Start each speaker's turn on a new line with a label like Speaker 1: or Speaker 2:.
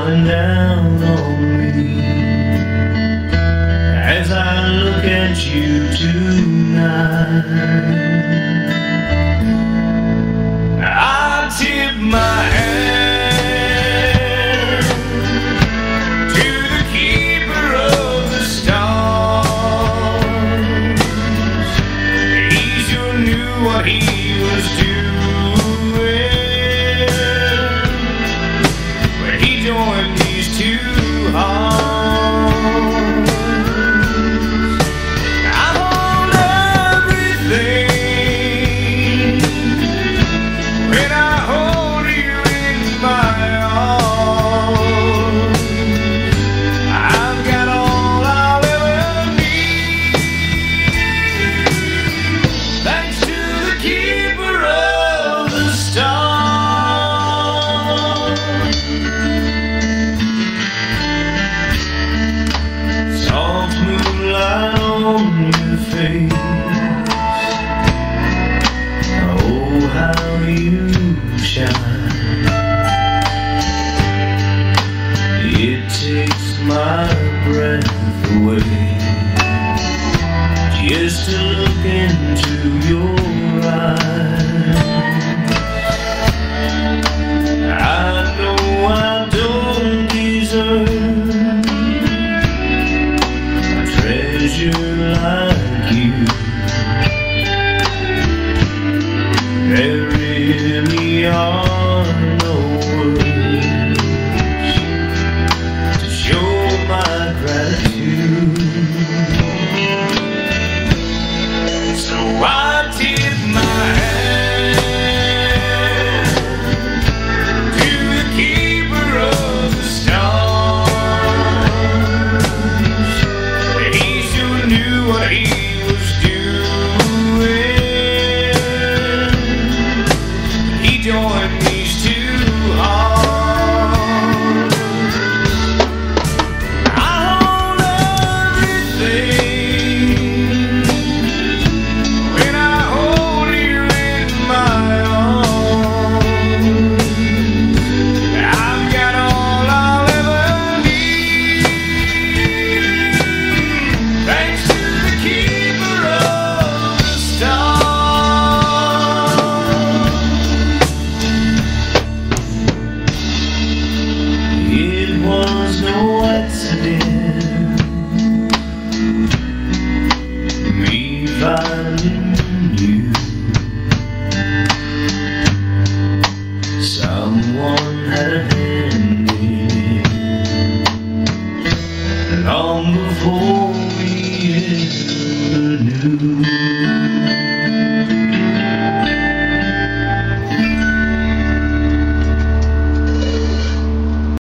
Speaker 1: smiling down on me. As I look at you tonight I tip my What he was doing Oh, how you shine. It takes my breath away. Just to look into your eyes. ones know what to do